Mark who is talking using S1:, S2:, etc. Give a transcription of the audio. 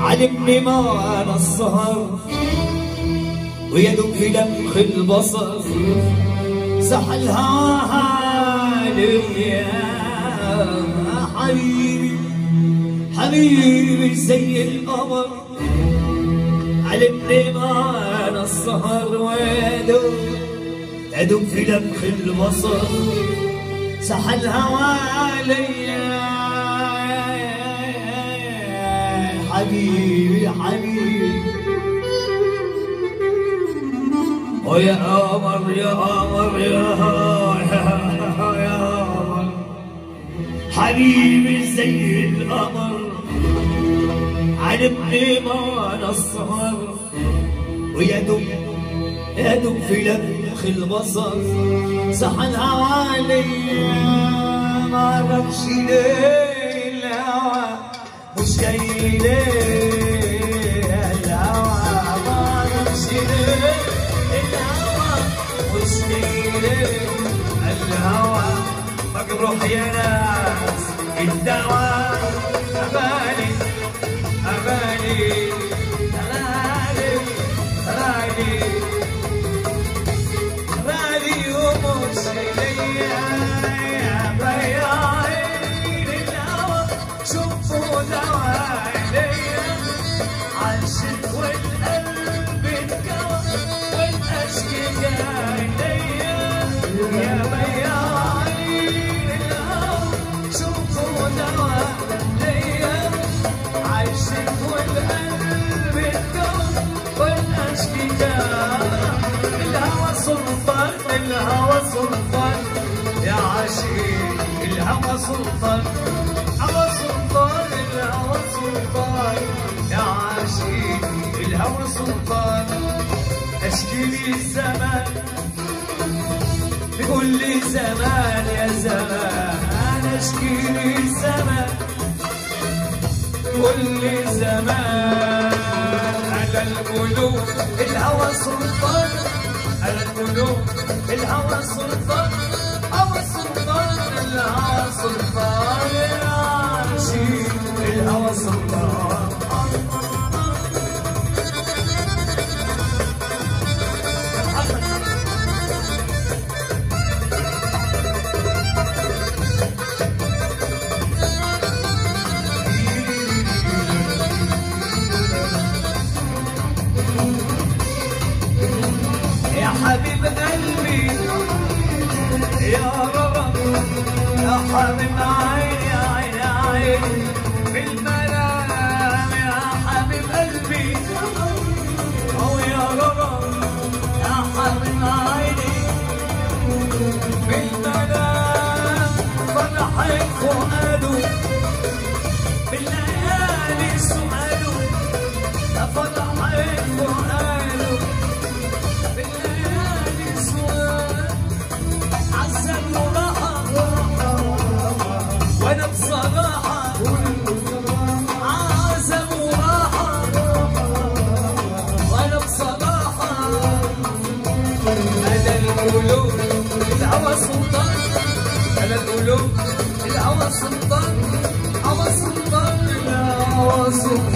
S1: علمني ما أنا السهر ويدب في لمخ البصر صح الهوى ليا حبيبي حبيبي زي القمر علمني ما أنا السهر ويدب يدب في لمخ البصر الهوى ليا حبيبي حبيبي. ويا قمر يا قمر يا يا قمر حبيبي زي القمر علمني ما أنا السهر ويدب يدب في لمخ البصر. الهوى ليا ما بمشي ليه. مجروح يا ناس الدواء أماني أماني أماني أماني عشيق الهوى سلطان هوى سلطان الهوى سلطان. يا عشيق الهوى سلطان. أشكي لي الزمان لي زمان يا زمان. أشكي لي الزمان كل زمان. على القلوب الهوى سلطان. على القلوب الهوى سلطان. الهوى سلطان على القلوب الهوى سلطان هوى سلطان الهوى سلطان